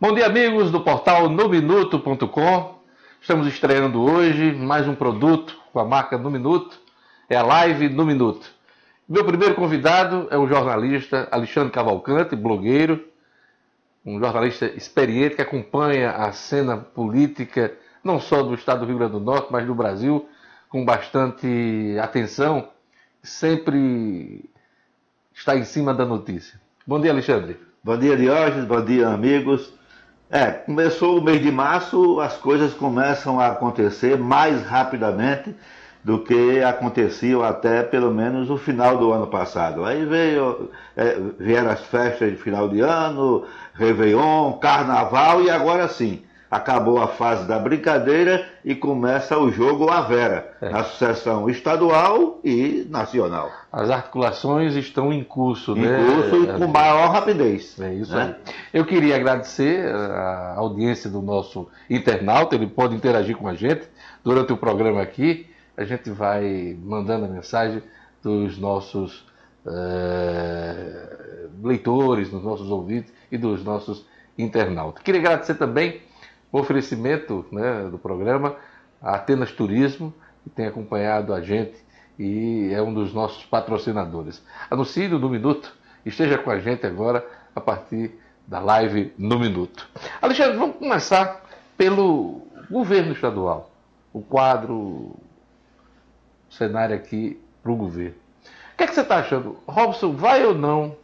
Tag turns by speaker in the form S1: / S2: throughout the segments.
S1: Bom dia, amigos do portal nominuto.com. Estamos estreando hoje mais um produto com a marca No Minuto. É a live No Minuto. Meu primeiro convidado é o jornalista Alexandre Cavalcante, blogueiro, um jornalista experiente que acompanha a cena política não só do estado do Rio Grande do Norte, mas do Brasil com bastante atenção, sempre está em cima da notícia. Bom dia, Alexandre.
S2: Bom dia, Diógenes. Bom dia, amigos. É, começou o mês de março, as coisas começam a acontecer mais rapidamente do que aconteciam até pelo menos o final do ano passado. Aí veio, é, vieram as festas de final de ano, Réveillon, Carnaval e agora sim acabou a fase da brincadeira e começa o jogo à vera, é. na sucessão estadual e nacional.
S1: As articulações estão em curso,
S2: em
S1: né?
S2: Em curso e com maior rapidez.
S1: É isso né? aí. Eu queria agradecer a audiência do nosso internauta, ele pode interagir com a gente durante o programa aqui. A gente vai mandando a mensagem dos nossos é, leitores, dos nossos ouvintes e dos nossos internautas. Queria agradecer também oferecimento né, do programa, Atenas Turismo, que tem acompanhado a gente e é um dos nossos patrocinadores. Anuncie no Minuto, esteja com a gente agora a partir da live no Minuto. Alexandre, vamos começar pelo governo estadual. O quadro, o cenário aqui para o governo. O que, é que você está achando? Robson, vai ou não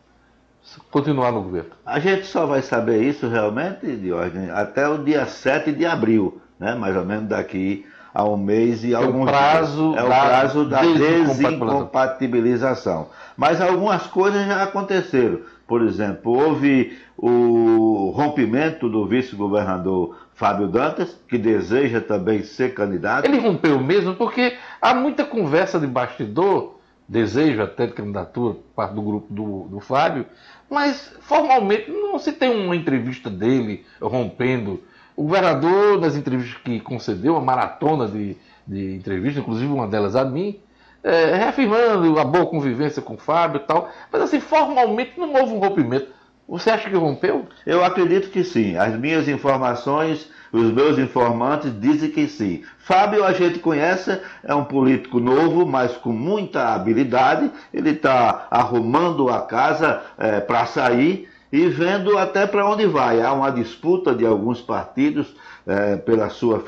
S1: continuar no governo?
S2: A gente só vai saber isso realmente, Diógenes, até o dia 7 de abril, né? mais ou menos daqui a um mês e alguns
S1: é o prazo
S2: dias. É o prazo da desincompatibilização. Mas algumas coisas já aconteceram. Por exemplo, houve o rompimento do vice-governador Fábio Dantas, que deseja também ser candidato.
S1: Ele rompeu mesmo porque há muita conversa de bastidor, desejo até de candidatura por parte do grupo do, do Fábio, mas formalmente não se tem uma entrevista dele rompendo. O governador, nas entrevistas que concedeu, uma maratona de, de entrevistas, inclusive uma delas a mim, é, reafirmando a boa convivência com o Fábio e tal, mas assim, formalmente não houve um rompimento. Você acha que rompeu?
S2: Eu acredito que sim. As minhas informações os meus informantes dizem que sim. Fábio a gente conhece, é um político novo, mas com muita habilidade. Ele está arrumando a casa é, para sair e vendo até para onde vai. Há uma disputa de alguns partidos é, pela sua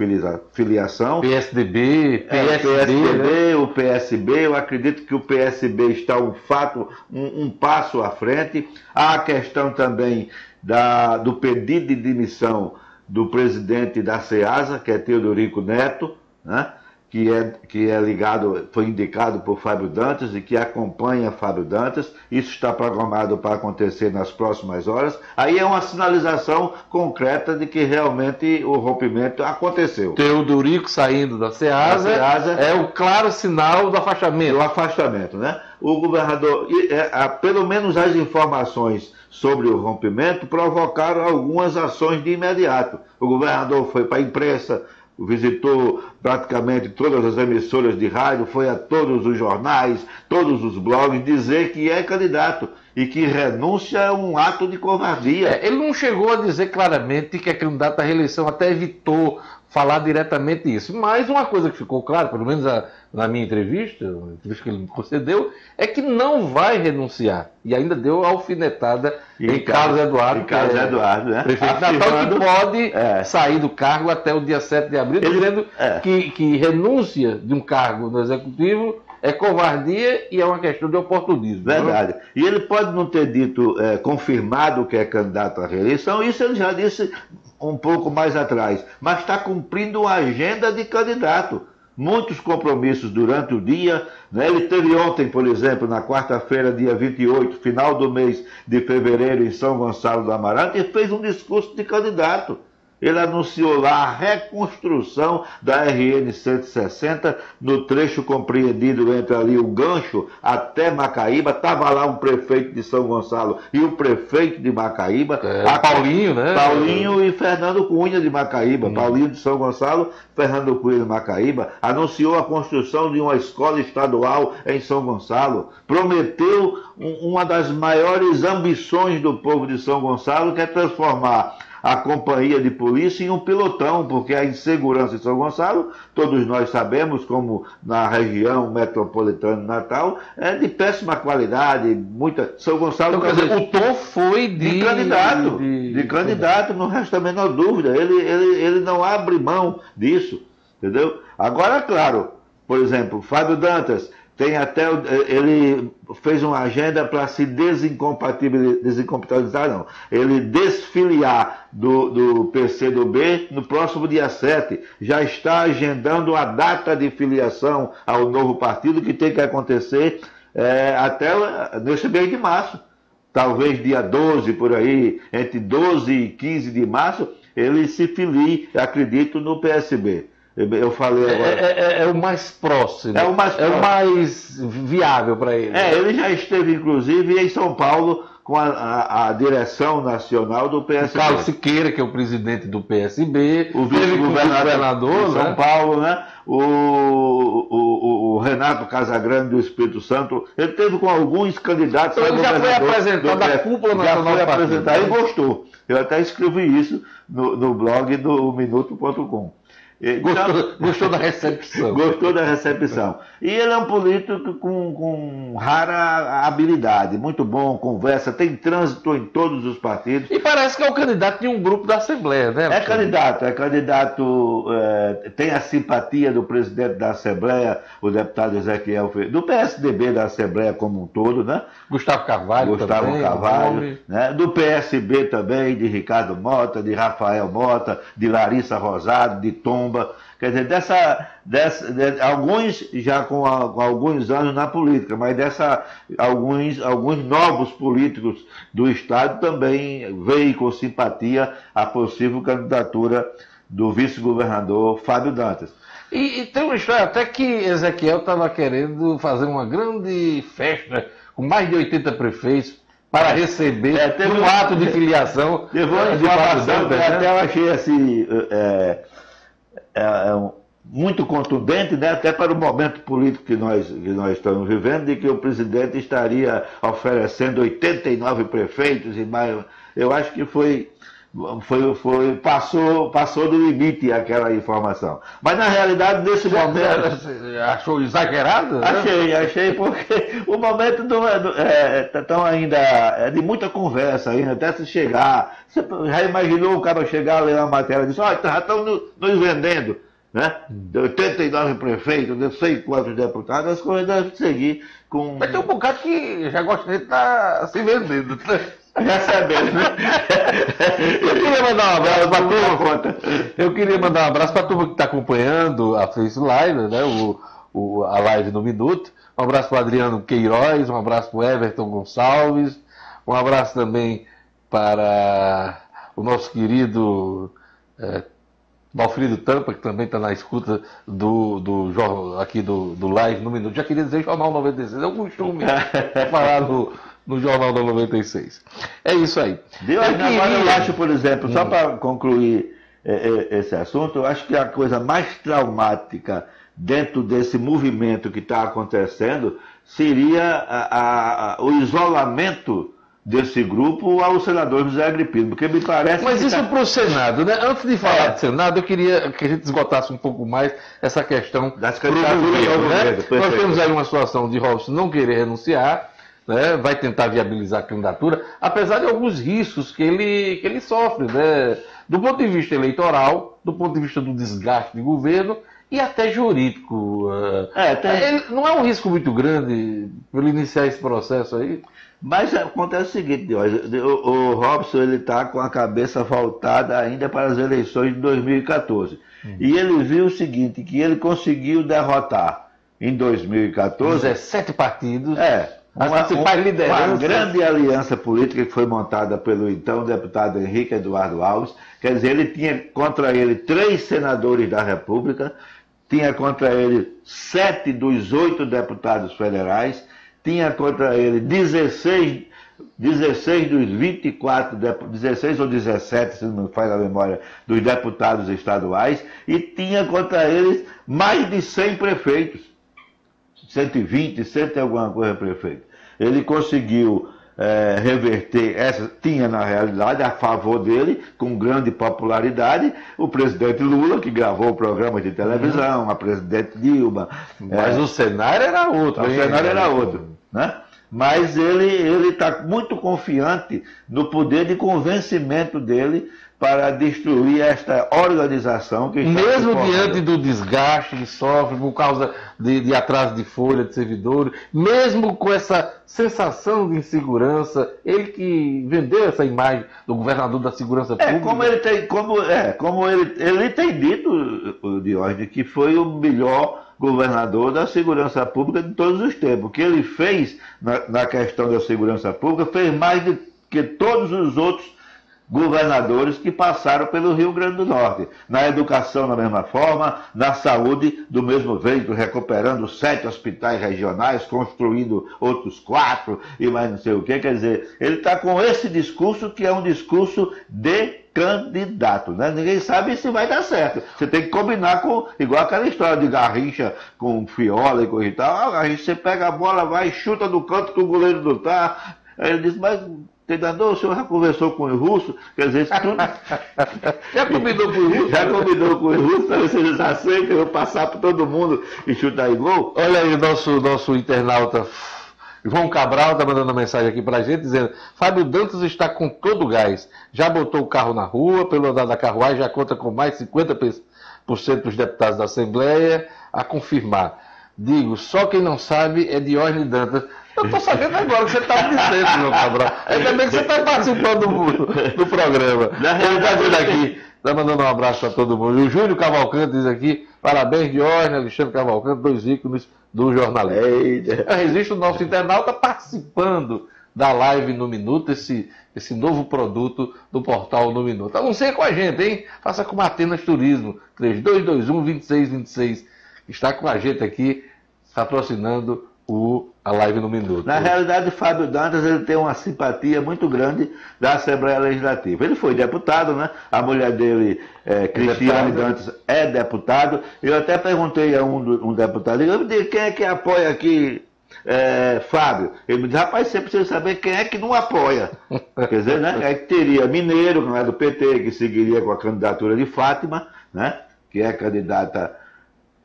S2: filiação.
S1: PSDB,
S2: PSD, é, PSDB né? o PSB. Eu acredito que o PSB está um fato, um, um passo à frente. Há a questão também da, do pedido de demissão do presidente da SEASA, que é Teodorico Neto, né? Que, é, que é ligado, foi indicado por Fábio Dantas e que acompanha Fábio Dantas. Isso está programado para acontecer nas próximas horas. Aí é uma sinalização concreta de que realmente o rompimento aconteceu.
S1: Teodorico saindo da SEASA, da SEASA é o claro sinal do afastamento.
S2: Do afastamento, né? O governador, é, pelo menos as informações sobre o rompimento provocaram algumas ações de imediato. O governador foi para a imprensa, visitou praticamente todas as emissoras de rádio, foi a todos os jornais, todos os blogs dizer que é candidato e que renúncia é um ato de covardia.
S1: É, ele não chegou a dizer claramente que é candidato à reeleição, até evitou falar diretamente isso. Mas uma coisa que ficou clara, pelo menos a, na minha entrevista, a entrevista que ele me concedeu, é que não vai renunciar. E ainda deu alfinetada e em Carlos Eduardo. Em
S2: Carlos é, Eduardo, né?
S1: Prefeito Afirmando, Natal, que pode é. sair do cargo até o dia 7 de abril, ele, dizendo é. que, que renúncia de um cargo no Executivo é covardia e é uma questão de oportunismo.
S2: Verdade. Não? E ele pode não ter dito, é, confirmado que é candidato à reeleição, isso ele já disse um pouco mais atrás, mas está cumprindo uma agenda de candidato. Muitos compromissos durante o dia. Né? Ele teve ontem, por exemplo, na quarta-feira, dia 28, final do mês de fevereiro, em São Gonçalo do Amarante, e fez um discurso de candidato. Ele anunciou lá a reconstrução da RN 160 no trecho compreendido entre ali o gancho até Macaíba. Estava lá um prefeito de São Gonçalo e o prefeito de Macaíba.
S1: É, a Paulinho, né?
S2: Paulinho e Fernando Cunha de Macaíba. Hum. Paulinho de São Gonçalo, Fernando Cunha de Macaíba. Anunciou a construção de uma escola estadual em São Gonçalo. Prometeu uma das maiores ambições do povo de São Gonçalo, que é transformar a companhia de polícia e um pilotão, porque a insegurança em São Gonçalo, todos nós sabemos, como na região metropolitana de Natal, é de péssima qualidade, muita. São Gonçalo.
S1: Então, dizer, o tom foi de,
S2: de candidato, de, de, de candidato, não resta a menor dúvida. Ele, ele, ele não abre mão disso, entendeu? Agora, claro, por exemplo, Fábio Dantas tem até ele fez uma agenda para se desincompatibilizar, não, ele desfiliar do, do PCdoB no próximo dia 7. Já está agendando a data de filiação ao novo partido que tem que acontecer é, até nesse mês de março. Talvez dia 12 por aí, entre 12 e 15 de março, ele se filie, acredito, no PSB. Eu falei
S1: é,
S2: agora.
S1: É, é, é, o mais próximo.
S2: É o mais,
S1: próximo. É o mais viável para ele.
S2: É, ele já esteve, inclusive, em São Paulo com a, a, a direção nacional do PSB.
S1: O Carlos Siqueira, que é o presidente do PSB,
S2: o vice-governador
S1: de
S2: São né? Paulo, né? O, o, o, Renato Casagrande do Espírito Santo, ele teve com alguns candidatos.
S1: Então ele já foi apresentado
S2: à cúpula nacional. Já foi apresentado e gostou. Eu até escrevi isso no, no blog do Minuto.com.
S1: Gostou, gostou, da recepção.
S2: Gostou da recepção. E ele é um político com, com, rara habilidade, muito bom, conversa, tem trânsito em todos os partidos.
S1: E parece que é o candidato de um grupo da Assembleia, né?
S2: É candidato, é candidato, é, tem a simpatia do presidente da Assembleia, o deputado Ezequiel Ferreira, do PSDB da Assembleia como um todo, né?
S1: Gustavo Carvalho
S2: Gustavo
S1: também,
S2: Carvalho, né? do PSB também, de Ricardo Mota, de Rafael Mota, de Larissa Rosado, de Tom Quer dizer, dessa, dessa de, alguns já com, a, com, alguns anos na política, mas dessa alguns, alguns novos políticos do Estado também veio com simpatia a possível candidatura do vice-governador Fábio Dantas.
S1: E, e, tem uma história até que Ezequiel estava querendo fazer uma grande festa com mais de 80 prefeitos para receber é, um ato de filiação.
S2: Teve uma informação que até eu achei assim. É, é, é muito contundente, né, até para o momento político que nós, que nós estamos vivendo, de que o presidente estaria oferecendo 89 prefeitos e mais. Eu acho que foi, foi, foi passou, passou do limite aquela informação. Mas na realidade, nesse Você momento.
S1: Achou exagerado?
S2: Né? Achei, achei, porque o momento não é, é, tá tão ainda é de muita conversa ainda, até se chegar. Você já imaginou o cara chegar, ler uma matéria e dizer, olha, já estão nos vendendo né? De 89 prefeitos, não sei quantos deputados, as coisas devem seguir com.
S1: Mas tem um bocado que já gostaria de estar tá se vendendo. Né?
S2: Recebendo, né?
S1: Eu queria mandar um abraço para turma. Conta. Eu queria mandar um abraço para a turma que está acompanhando a Face Live, né? O, o, a live no Minuto. Um abraço para o Adriano Queiroz, um abraço para o Everton Gonçalves, um abraço também para o nosso querido é, Valfrido Tampa, que também está na escuta do, do aqui do, do live no minuto. Já queria dizer Jornal 96, é um costume falar no, no Jornal da 96. É isso aí.
S2: Deu, eu queria... Agora eu acho, por exemplo, só hum. para concluir é, é, esse assunto, eu acho que a coisa mais traumática dentro desse movimento que está acontecendo seria a, a, o isolamento desse grupo ao senador José Agripino, porque me parece.
S1: Mas isso tá... para o Senado, né? Antes de falar é. do Senado, eu queria que a gente esgotasse um pouco mais essa questão
S2: das candidaturas. Né?
S1: Nós temos aí uma situação de Robson não querer renunciar, né? vai tentar viabilizar a candidatura, apesar de alguns riscos que ele, que ele sofre, né? do ponto de vista eleitoral, do ponto de vista do desgaste de governo e até jurídico. É, tem... ele, não é um risco muito grande para ele iniciar esse processo aí?
S2: Mas acontece o seguinte, o, o Robson ele está com a cabeça voltada ainda para as eleições de 2014. Uhum. E ele viu o seguinte, que ele conseguiu derrotar em 2014...
S1: 17 partidos.
S2: É.
S1: Uma, uma,
S2: uma grande aliança política que foi montada pelo então deputado Henrique Eduardo Alves. Quer dizer, ele tinha contra ele três senadores da República, tinha contra ele sete dos oito deputados federais, tinha contra ele 16, 16 dos 24, 16 ou 17, se não me faz a memória, dos deputados estaduais, e tinha contra eles mais de 100 prefeitos. 120, 100 e alguma coisa prefeito. Ele conseguiu é, reverter essa, tinha na realidade a favor dele, com grande popularidade, o presidente Lula, que gravou programas de televisão, uhum. a presidente Dilma.
S1: Mas é, o cenário era outro.
S2: O cenário era outro. Né? Mas ele está muito confiante no poder de convencimento dele para destruir esta organização que
S1: Mesmo diante do desgaste que sofre por causa de, de, atraso de folha de servidores, mesmo com essa sensação de insegurança, ele que vendeu essa imagem do governador da segurança
S2: é,
S1: pública.
S2: Como ele tem, como, é, como ele, ele tem dito, Diógenes, que foi o melhor governador da segurança pública de todos os tempos. O que ele fez na, na questão da segurança pública fez mais do que todos os outros governadores que passaram pelo Rio Grande do Norte. Na educação, da mesma forma, na saúde, do mesmo jeito, recuperando sete hospitais regionais, construindo outros quatro e mais não sei o que. Quer dizer, ele está com esse discurso que é um discurso de candidato, né? Ninguém sabe se vai dar certo. Você tem que combinar com, igual aquela história de Garrincha com Fiola e coisa e tal. Ah, Garrincha, você pega a bola, vai, chuta no canto que o goleiro não tá. Aí ele diz, mas Treinador, o senhor já conversou com o russo? Quer dizer, tudo.
S1: já combinou com o russo?
S2: Já combinou com o russo, para você já aceita, eu vou passar para todo mundo e chutar em gol?
S1: Olha aí, o nosso, nosso internauta João Cabral está mandando uma mensagem aqui para a gente dizendo: Fábio Dantas está com todo o gás. Já botou o carro na rua, pelo andar da carruagem, já conta com mais de 50% dos deputados da Assembleia a confirmar. Digo, só quem não sabe é Diógenes Dantas. Eu estou sabendo agora que você está me dizendo, meu Cabral. Ainda bem que você está participando do, do programa. Ele está dizendo aqui, está mandando um abraço para todo mundo. E o Júlio Cavalcante diz aqui, parabéns, Diógenes, Alexandre Cavalcante, dois ícones do jornalismo. Existe o nosso internauta participando da live no Minuto, esse, esse novo produto do portal no Minuto. Anuncie com a gente, hein? Faça com Atenas Turismo, 3221-2626. Está com a gente aqui, patrocinando o, a live no Minuto.
S2: Na realidade, Fábio Dantas ele tem uma simpatia muito grande da Assembleia Legislativa. Ele foi deputado, né? A mulher dele, é, Cristiane Dantas, é deputado. Eu até perguntei a um, um deputado, eu me quem é que apoia aqui é, Fábio, ele me disse, rapaz, você precisa saber quem é que não apoia. Quer dizer, né? É que teria Mineiro, que não é do PT, que seguiria com a candidatura de Fátima, né? Que é candidata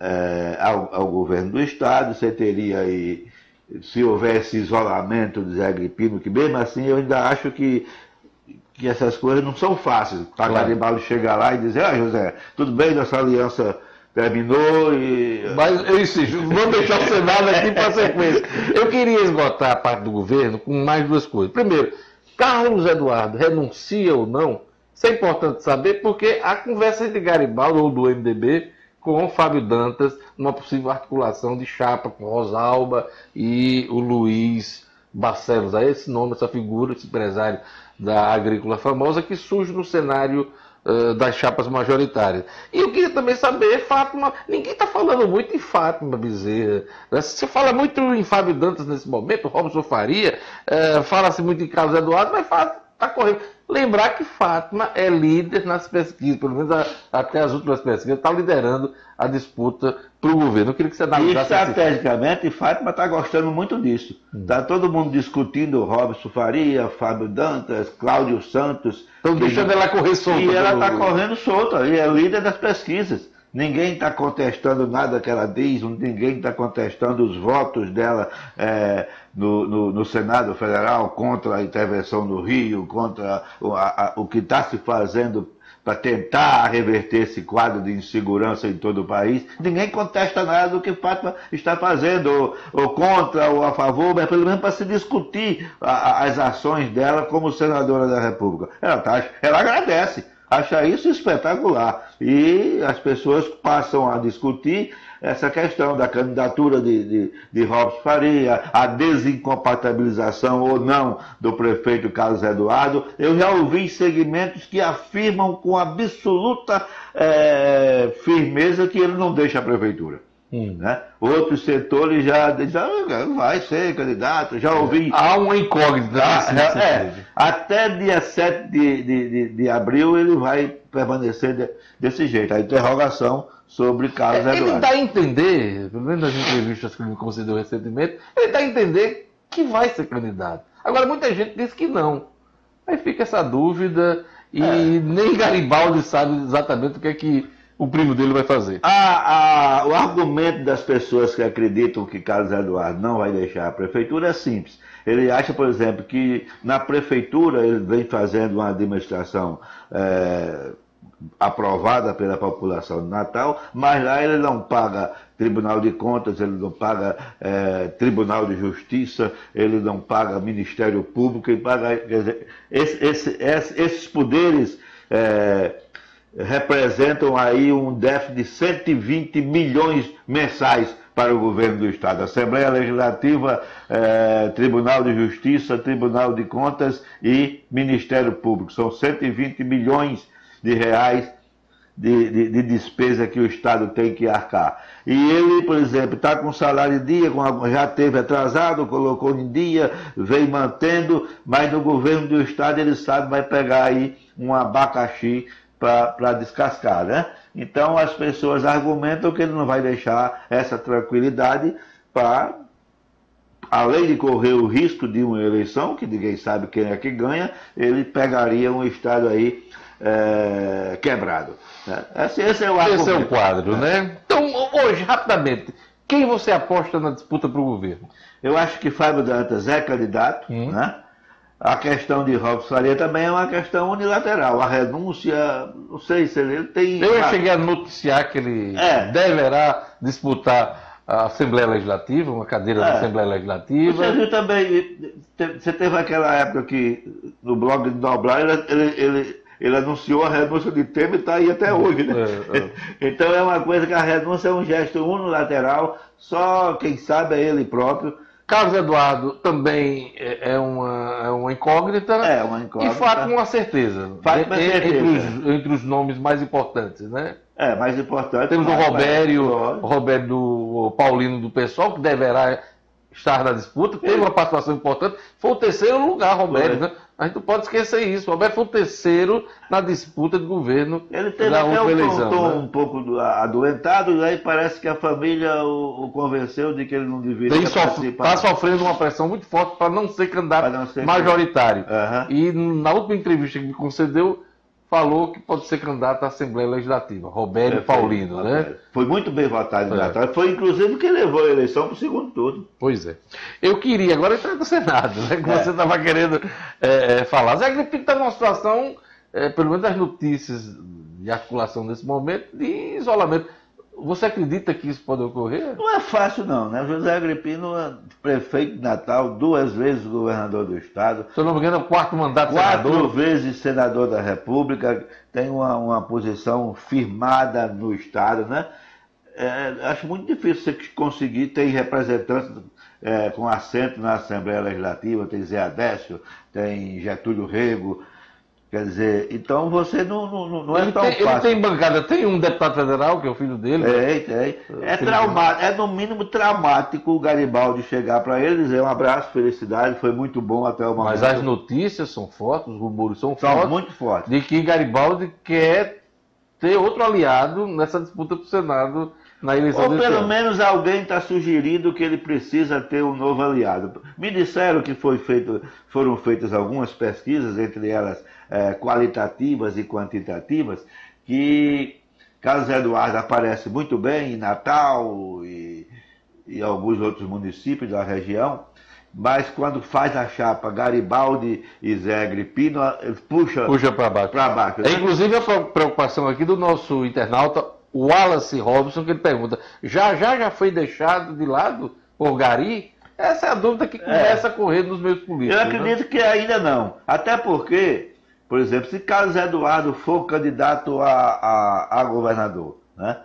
S2: é, ao, ao, governo do Estado, você teria aí, se houvesse isolamento do Zé Agripino, que mesmo assim eu ainda acho que, que essas coisas não são fáceis. Para claro. Garibaldo chegar lá e dizer, ah, José, tudo bem, nossa aliança terminou e.
S1: Mas é isso, vamos deixar o Senado aqui para a sequência. Eu queria esgotar a parte do governo com mais duas coisas. Primeiro, Carlos Eduardo renuncia ou não? Isso é importante saber porque a conversa entre Garibaldo ou do MDB com o Fábio Dantas numa possível articulação de chapa com Rosalba e o Luiz Barcelos. É esse nome, essa figura, esse empresário da agrícola famosa que surge no cenário uh, das chapas majoritárias. E eu queria também saber, Fátima, ninguém está falando muito em Fátima Bezerra. Né? Se fala muito em Fábio Dantas nesse momento, Robson Faria, uh, fala-se muito em Carlos Eduardo, mas está correndo. Lembrar que Fátima é líder nas pesquisas, pelo menos a, até as últimas pesquisas, está liderando a disputa para o governo. Eu queria que você
S2: analisasse. Estrategicamente, esse... Fátima está gostando muito disso. Está hum. todo mundo discutindo Robson Faria, Fábio Dantas, Cláudio Santos.
S1: Estão deixando ela correr solta.
S2: E ela está correndo solta, e é líder das pesquisas. Ninguém está contestando nada que ela diz, ninguém está contestando os votos dela é, no, no, no, Senado Federal contra a intervenção no Rio, contra o, a, o que está se fazendo para tentar reverter esse quadro de insegurança em todo o país. Ninguém contesta nada do que Fátima está fazendo, ou, ou contra ou a favor, mas pelo menos para se discutir a, as ações dela como senadora da República. Ela, tá, ela agradece acha isso espetacular. E as pessoas passam a discutir essa questão da candidatura de, de, de Robson Faria, a desincompatibilização ou não do prefeito Carlos Eduardo. Eu já ouvi segmentos que afirmam com absoluta é, firmeza que ele não deixa a prefeitura. Hum. Né? Outros setores já dizem, ah, vai ser candidato, já ouvi.
S1: Há uma incógnita. Ah,
S2: é, até dia 7 de, de, de, de, abril ele vai permanecer de, desse jeito. A interrogação sobre Carlos é,
S1: Eduardo. Ele dá a entender, pelo menos nas entrevistas que ele me concedeu recentemente, ele dá a entender que vai ser candidato. Agora, muita gente diz que não. Aí fica essa dúvida e é. nem Garibaldi sabe exatamente o que é que o primo dele vai fazer.
S2: O argumento das pessoas que acreditam que Carlos Eduardo não vai deixar a prefeitura é simples. Ele acha, por exemplo, que na prefeitura ele vem fazendo uma administração é, aprovada pela população de Natal, mas lá ele não paga Tribunal de Contas, ele não paga é, Tribunal de Justiça, ele não paga Ministério Público, ele paga. Quer dizer, esse, esse, esses poderes. É, representam aí um déficit de 120 milhões mensais para o governo do Estado. Assembleia Legislativa, eh, Tribunal de Justiça, Tribunal de Contas e Ministério Público. São 120 milhões de reais de, de, de, despesa que o Estado tem que arcar. E ele, por exemplo, está com salário em dia, já teve atrasado, colocou em dia, vem mantendo, mas no governo do Estado ele sabe vai pegar aí um abacaxi para descascar, né? Então as pessoas argumentam que ele não vai deixar essa tranquilidade para, além de correr o risco de uma eleição, que ninguém sabe quem é que ganha, ele pegaria um Estado aí é, quebrado. Né?
S1: Esse, esse, é o argumento. Esse é o quadro, né? Então, hoje, rapidamente, quem você aposta na disputa para o governo?
S2: Eu acho que Fábio Dantas é candidato, hum. né? A questão de Robson Faria também é uma questão unilateral. A renúncia, não sei se ele tem.
S1: Eu cheguei a noticiar que ele é. deverá disputar a Assembleia Legislativa, uma cadeira é. da Assembleia Legislativa.
S2: Você viu também, você teve aquela época que no blog de Noblar ele, ele, ele, ele anunciou a renúncia de Temer e está aí até hoje, né? É, é. Então é uma coisa que a renúncia é um gesto unilateral, só quem sabe é ele próprio.
S1: Carlos Eduardo também é, é uma, é uma incógnita.
S2: É uma incógnita.
S1: E Fátima uma certeza. Fátima é certeza. Entre os, entre os nomes mais importantes, né?
S2: É, mais importante.
S1: Temos o Robério, o Robério do Paulino do Pessoal, que deverá estar na disputa, teve uma participação importante, foi o terceiro lugar, Roberto, né? A gente não pode esquecer isso. O Roberto foi o terceiro na disputa de governo
S2: Ele teve da até um eleição, tom, né? um pouco adoentado, e aí parece que a família o, o convenceu de que ele não deveria Tem
S1: participar. Está sofrendo uma pressão muito forte para não ser candidato não ser majoritário. Uhum. E na última entrevista que me concedeu, falou que pode ser candidato à Assembleia Legislativa, Roberto é, Paulino, né?
S2: Foi muito bem votado é. Foi inclusive quem levou a eleição para o segundo turno.
S1: Pois é. Eu queria, agora entrar no Senado, né? Que é. você estava querendo é, é, falar. Zé Agripino está numa situação, é, pelo menos das notícias de articulação nesse momento, de isolamento. Você acredita que isso pode ocorrer?
S2: Não é fácil, não. Né? José Agripino prefeito de Natal, duas vezes governador do Estado.
S1: Se eu não me engano, é o quarto mandato
S2: Quatro senador. vezes senador da República, tem uma, uma posição firmada no Estado. Né? É, acho muito difícil você conseguir ter representantes é, com assento na Assembleia Legislativa. Tem Zé Adécio, tem Getúlio Rego, Quer dizer, então você não, não, não é
S1: ele
S2: tão
S1: tem,
S2: fácil.
S1: Ele tem bancada, tem um deputado federal, que é o filho dele.
S2: Tem, né? tem. É traumático, é no mínimo traumático o Garibaldi chegar para ele e dizer um abraço, felicidade, foi muito bom até o momento.
S1: Mas as notícias são fortes, os rumores são, são fortes.
S2: muito fortes.
S1: De que Garibaldi quer ter outro aliado nessa disputa para o Senado na eleição
S2: Ou pelo menos alguém está sugerindo que ele precisa ter um novo aliado. Me disseram que feito, foram feitas algumas pesquisas, entre elas é, qualitativas e quantitativas, que Carlos Eduardo aparece muito bem em Natal e, e alguns outros municípios da região, mas quando faz a chapa Garibaldi e Zé Agripino, puxa,
S1: puxa para baixo.
S2: baixo?
S1: É, inclusive a preocupação aqui do nosso internauta Wallace Robson, que ele pergunta: já já já foi deixado de lado por Gari? Essa é a dúvida que começa é. a correr nos meios políticos.
S2: Eu acredito né? que ainda não. Até porque, por exemplo, se Carlos Eduardo for candidato a, a, a governador, né?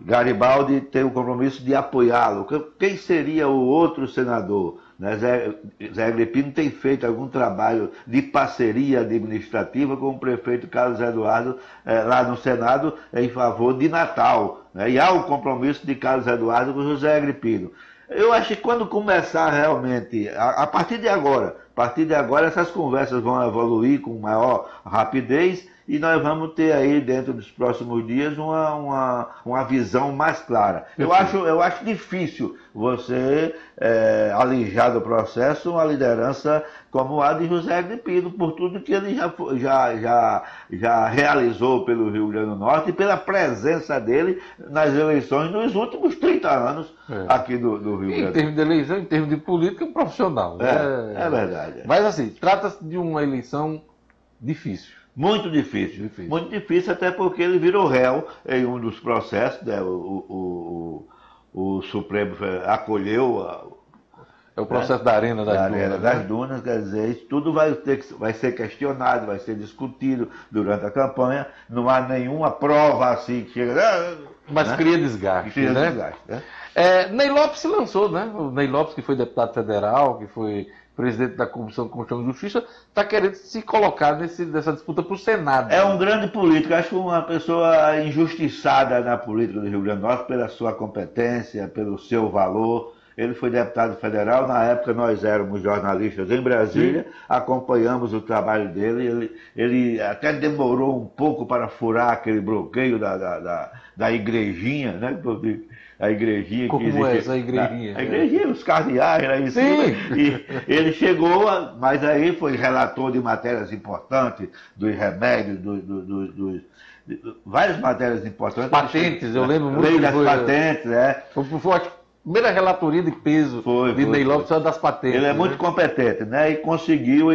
S2: Garibaldi tem o compromisso de apoiá-lo. Quem seria o outro senador? Né? Zé, Zé Agripino tem feito algum trabalho de parceria administrativa com o prefeito Carlos Eduardo eh, lá no Senado em favor de Natal. Né? E há o compromisso de Carlos Eduardo com José Agripino. Eu acho que quando começar realmente, a, a partir de agora, a partir de agora essas conversas vão evoluir com maior rapidez e nós vamos ter aí dentro dos próximos dias uma, uma, uma visão mais clara. Eu acho, eu acho difícil você é, alijar do processo uma liderança como a de José Agripino, por tudo que ele já, já, já, já realizou pelo Rio Grande do Norte e pela presença dele nas eleições nos últimos 30 anos é. aqui do, do Rio Grande.
S1: Em termos de eleição, em termos de política, profissional.
S2: É, né? é verdade.
S1: Mas assim, trata-se de uma eleição difícil.
S2: Muito difícil, difícil, Muito difícil, até porque ele virou réu em um dos processos, né? o, o, o, o Supremo acolheu. A,
S1: é o processo né? da Arena das
S2: da
S1: Dunas.
S2: Arena das né? Dunas, quer dizer, isso tudo vai, ter, vai ser questionado, vai ser discutido durante a campanha. Não há nenhuma prova assim que chega. Ah,
S1: Mas né? cria desgaste. Cria né? desgaste. Né? É, Ney Lopes se lançou, né? O Ney Lopes, que foi deputado federal, que foi presidente da Comissão de Constituição e Justiça, está querendo se colocar nesse, nessa disputa para o Senado.
S2: É um grande político, acho uma pessoa injustiçada na política do Rio Grande do Norte pela sua competência, pelo seu valor. Ele foi deputado federal, na época nós éramos jornalistas em Brasília, Sim. acompanhamos o trabalho dele, ele, ele até demorou um pouco para furar aquele bloqueio da, da, da, da igrejinha, né? A igrejinha
S1: Como
S2: que
S1: existe. é essa igrejinha?
S2: A, a igrejinha, os cardeais lá em cima. E ele chegou, mas aí foi relator de matérias importantes, dos remédios, do, do, do, dos várias matérias importantes.
S1: Patentes, eu lembro muito.
S2: Lei das foi, patentes, é.
S1: Foi, foi a primeira relatoria de peso foi, de Ney Lopes das patentes.
S2: Ele é né? muito competente, né? E conseguiu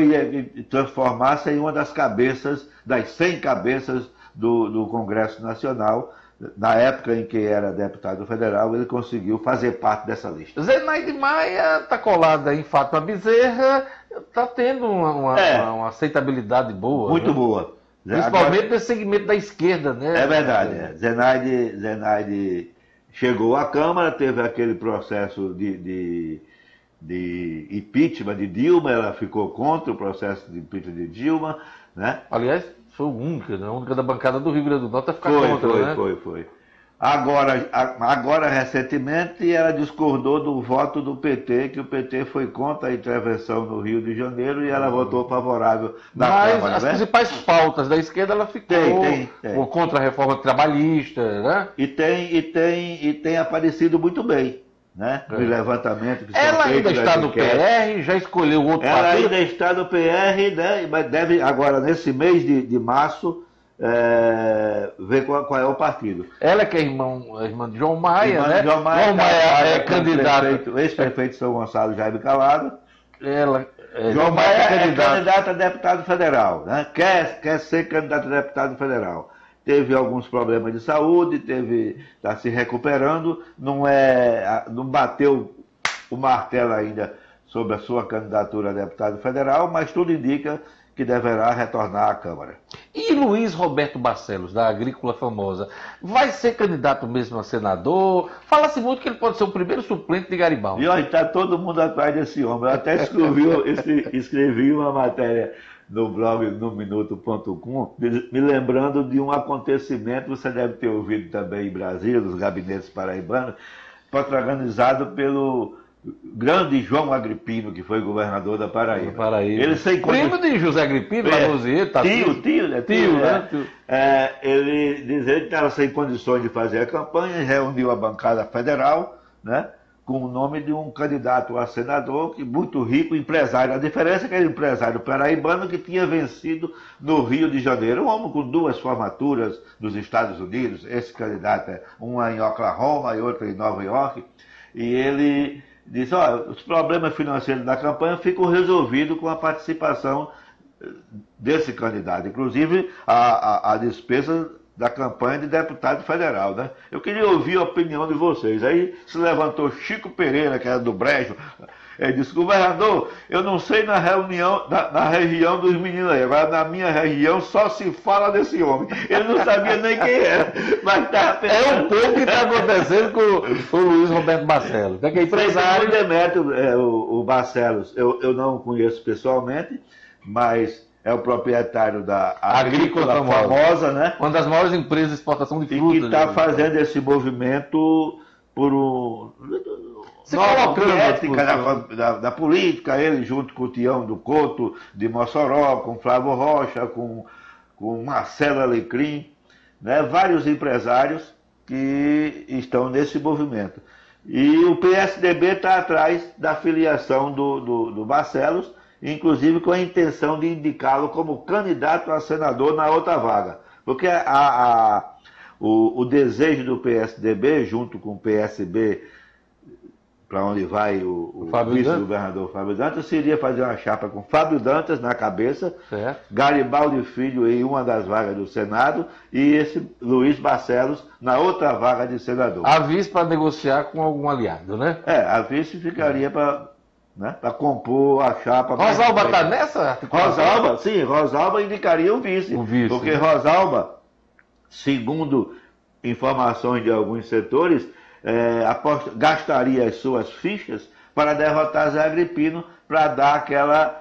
S2: transformar-se em uma das cabeças, das 100 cabeças do, do Congresso Nacional na época em que era deputado federal, ele conseguiu fazer parte dessa lista.
S1: Zenaide Maia está colada em Fátima Bezerra, está tendo uma, uma, é, uma, uma, aceitabilidade boa.
S2: Muito né? boa.
S1: Principalmente Agora, nesse segmento da esquerda, né?
S2: É verdade. É. Zenaide, Zenaide chegou à Câmara, teve aquele processo de, de, de impeachment de Dilma, ela ficou contra o processo de impeachment de Dilma. Né?
S1: Aliás, foi a única, né? a única da bancada do Rio Grande do Norte a ficar
S2: foi,
S1: contra,
S2: foi,
S1: né?
S2: Foi, foi, Agora, agora, recentemente, ela discordou do voto do PT, que o PT foi contra a intervenção no Rio de Janeiro e ela votou favorável
S1: na Mas Câmara, as né? principais pautas da esquerda ela ficou
S2: tem, tem, tem.
S1: contra a reforma trabalhista, né?
S2: E tem, e tem, e tem aparecido muito bem né? É. levantamento que
S1: Ela ainda está no PR, já escolheu outro
S2: Ela partido? ainda está no PR, né? Mas deve agora nesse mês de, de março é, ver qual, qual, é o partido.
S1: Ela que é irmã, irmã de João Maia, irmã né?
S2: João Maia, João Maia é, é candidato. Ex-prefeito São Gonçalo Jaime Calado.
S1: Ela,
S2: é, João Maia é candidato. é candidato a deputado federal, né? Quer, quer ser candidato a deputado federal teve alguns problemas de saúde, teve está se recuperando, não é, não bateu o martelo ainda sobre a sua candidatura a deputado federal, mas tudo indica que deverá retornar à Câmara.
S1: E Luiz Roberto Barcelos, da Agrícola Famosa, vai ser candidato mesmo a senador? Fala-se muito que ele pode ser o primeiro suplente de Garibaldi.
S2: E olha, está todo mundo atrás desse homem. Eu até escrevi, escrevi uma matéria no blog no minuto.com, me lembrando de um acontecimento, você deve ter ouvido também em Brasília, nos gabinetes paraibanos, protagonizado pelo grande João Agripino, que foi governador da Paraíba.
S1: Paraíba. Ele sem Primo de José Agripino, é,
S2: tá tio, tio, né? Tio, tio, né? Tio. É, ele dizia que estava sem condições de fazer a campanha, reuniu a bancada federal, né? Com o nome de um candidato a senador, que muito rico, empresário. A diferença é que era empresário paraibano que tinha vencido no Rio de Janeiro. Um homem com duas formaturas nos Estados Unidos, esse candidato é uma em Oklahoma e outra em Nova York. E ele disse, olha, os problemas financeiros da campanha ficam resolvidos com a participação desse candidato. Inclusive, a, a, a despesa da campanha de deputado federal, né? Eu queria ouvir a opinião de vocês. Aí se levantou Chico Pereira, que era do Brejo, ele disse, governador, eu não sei na reunião, na, na, região dos meninos aí, agora na minha região só se fala desse homem. Ele não sabia nem quem era, mas estava
S1: pensando... É um pouco que está acontecendo com, o Luiz Roberto Barcelos, que é empresário...
S2: Demetrio, é, o, o Barcelos, eu, eu não conheço pessoalmente, mas é o proprietário da Agrícola, Agrícola famosa, né?
S1: Uma das maiores empresas de exportação de frutas.
S2: E que está fazendo esse movimento por um...
S1: Se nova ética
S2: da, da, da, política, ele junto com o Tião do Couto de Mossoró, com Flávio Rocha, com, com Marcelo Alecrim, né, vários empresários que estão nesse movimento. E o PSDB está atrás da filiação do, do, do Barcelos, inclusive com a intenção de indicá-lo como candidato a senador na outra vaga. Porque a, a, o, o, desejo do PSDB, junto com o PSB, para onde vai o, o vice-governador Fábio Dantas, seria fazer uma chapa com Fábio Dantas na cabeça, certo. Garibaldi Filho em uma das vagas do Senado e esse Luiz Barcelos na outra vaga de senador.
S1: A vice para negociar com algum aliado, né?
S2: É, a vice ficaria para né, para compor a chapa.
S1: Rosalba está nessa?
S2: Rosalba, sim, Rosalba indicaria o vice. O vice. Porque Rosalba, segundo informações de alguns setores, é, aposta, gastaria as suas fichas para derrotar Zé Agripino para dar aquela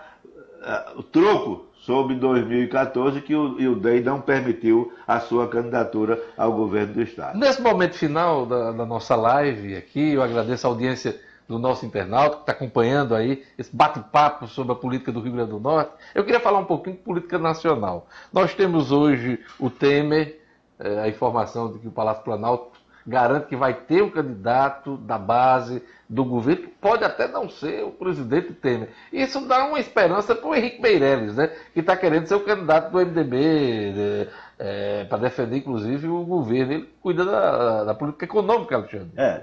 S2: uh, troco sobre 2014 que o, o DEI não permitiu a sua candidatura ao governo do Estado.
S1: Nesse momento final da, da nossa live aqui, eu agradeço a audiência do nosso internauta que está acompanhando aí esse bate-papo sobre a política do Rio Grande do Norte. Eu queria falar um pouquinho de política nacional. Nós temos hoje o Temer, é, a informação de que o Palácio Planalto garante que vai ter um candidato da base do governo, pode até não ser o presidente Temer. Isso dá uma esperança para o Henrique Meirelles, né, que está querendo ser o candidato do MDB, né, é, para defender, inclusive, o governo. Ele cuida da, da política econômica, Alexandre.
S2: É,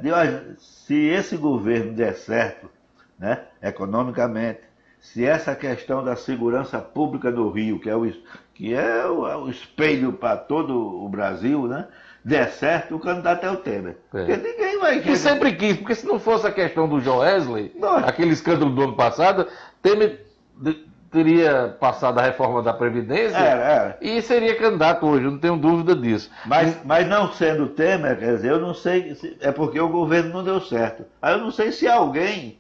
S2: se esse governo der certo, né, economicamente, se essa questão da segurança pública no Rio, que é o, que é o, é o espelho para todo o Brasil, né, der certo, o candidato é o Temer. É. Porque
S1: ninguém vai. Que sempre quis, porque se não fosse a questão do Joesley, aquele escândalo do ano passado, Temer teria passado a reforma da Previdência era, era. e seria candidato hoje, não tenho dúvida disso.
S2: Mas, mas não sendo Temer, quer dizer, eu não sei, se, é porque o governo não deu certo. Aí eu não sei se alguém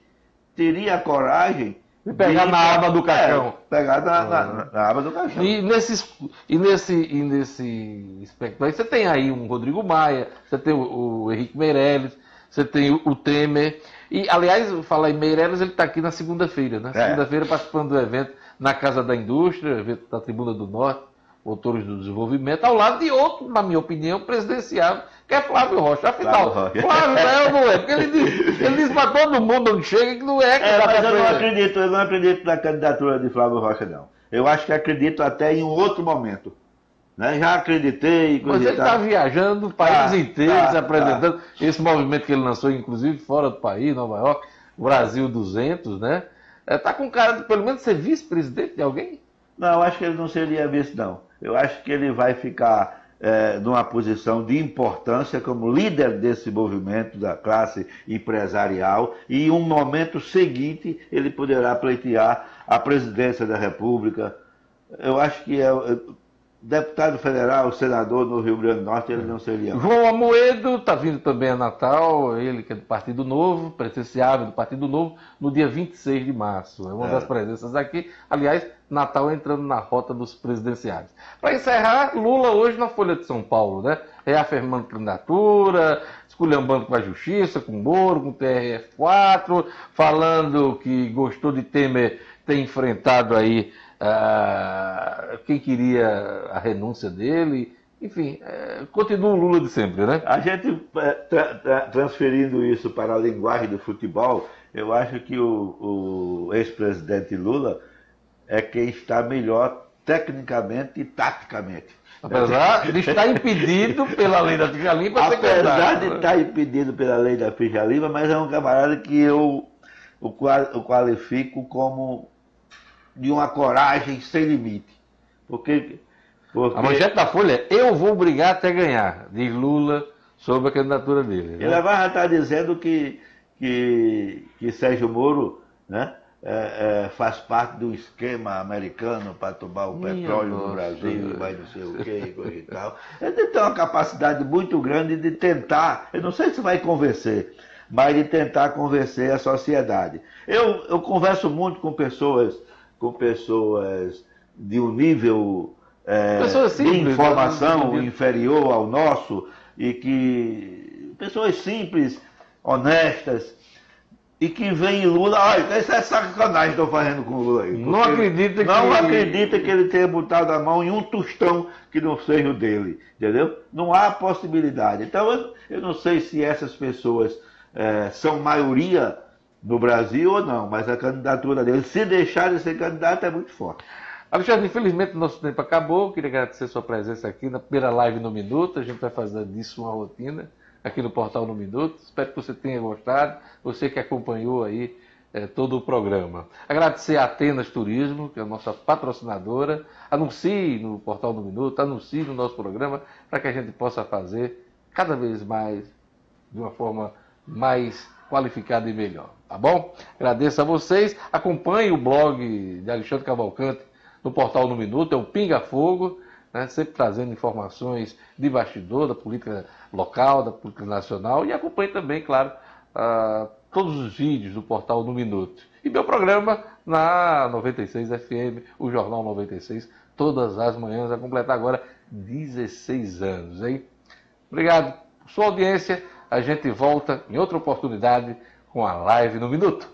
S2: teria a coragem
S1: de pegar na aba do caixão.
S2: É, pegar na, na, ah. na, aba do caixão.
S1: E, nesses, e nesse, e nesse aspecto aí, você tem aí um Rodrigo Maia, você tem o, o Henrique Meirelles, você tem o, o Temer. E, aliás, falar em Meirelles, ele está aqui na segunda-feira, né? É. Segunda-feira participando do evento na Casa da Indústria, evento da Tribuna do Norte, Motores do Desenvolvimento, ao lado de outro, na minha opinião, presidenciável, que é Flávio Rocha. Afinal, Flávio, Flávio é ou não é? Porque ele diz, ele diz para todo mundo onde chega que não é que
S2: é, Mas eu não acredito, eu não acredito na candidatura de Flávio Rocha, não. Eu acho que acredito até em um outro momento. Né? Já acreditei.
S1: Mas ele está viajando o país ah, inteiro, ah, se apresentando. Ah. Esse movimento que ele lançou, inclusive, fora do país, Nova York, Brasil 200, né? Está é, com cara de pelo menos ser vice-presidente de alguém?
S2: Não, acho que ele não seria vice, não. Eu acho que ele vai ficar é, numa posição de importância como líder desse movimento da classe empresarial e em um momento seguinte ele poderá pleitear a presidência da República. Eu acho que é, deputado federal, senador no Rio Grande do Norte, ele não seria.
S1: João Amoedo está vindo também a Natal, ele que é do Partido Novo, presenciável do Partido Novo, no dia 26 de março. É uma é. das presenças aqui. Aliás, Natal entrando na rota dos presidenciais. Para encerrar, Lula hoje na Folha de São Paulo, né? Reafirmando candidatura, esculhambando com a Justiça, com o Moro, com o TRF4, falando que gostou de Temer ter enfrentado aí ah, quem queria a renúncia dele. Enfim, é, continua o Lula de sempre, né?
S2: A gente, é, tra tra transferindo isso para a linguagem do futebol, eu acho que o, o ex-presidente Lula é quem está melhor tecnicamente e taticamente.
S1: Apesar de estar impedido pela lei da ficha limpa,
S2: Apesar de estar impedido pela lei da ficha limpa, mas é um camarada que eu o qualifico como de uma coragem sem limite. Porque,
S1: porque... A manchete da Folha é eu vou brigar até ganhar, diz Lula sobre a candidatura dele.
S2: Né? Ele vai estar dizendo que, que, que Sérgio Moro né, é, é, faz parte do esquema americano para tomar o Minha petróleo no Brasil, vai não sei o coisa e tal. Ele tem uma capacidade muito grande de tentar, eu não sei se vai convencer, mas de tentar convencer a sociedade. Eu, eu converso muito com pessoas com pessoas de um nível é, simples, de né? informação inferior ao nosso e que pessoas simples, honestas, e que vem Lula, olha, isso é sacanagem que estou fazendo com o Lula aí.
S1: Não acredita
S2: que. Não acredita que ele tenha botado a mão em um tostão que não seja o dele. Entendeu? Não há possibilidade. Então eu, eu não sei se essas pessoas é, são maioria no Brasil ou não, mas a candidatura dele, se deixar de ser candidato, é muito forte.
S1: Alexandre, infelizmente nosso tempo acabou. Queria agradecer sua presença aqui na primeira live no Minuto. A gente vai fazer disso uma rotina aqui no Portal no Minuto. Espero que você tenha gostado, você que acompanhou aí é, todo o programa. Agradecer a Atenas Turismo, que é a nossa patrocinadora. Anuncie no Portal no Minuto, anuncie no nosso programa, para que a gente possa fazer cada vez mais, de uma forma mais qualificada e melhor. Tá bom? Agradeço a vocês. Acompanhe o blog de Alexandre Cavalcante no Portal no Minuto, é o Pinga Fogo né, sempre trazendo informações de bastidor da política local, da política nacional, e acompanhe também, claro, uh, todos os vídeos do portal No Minuto. E meu programa na 96 FM, o Jornal 96, todas as manhãs, a completar agora 16 anos, hein? Obrigado por sua audiência. A gente volta em outra oportunidade com a live no Minuto.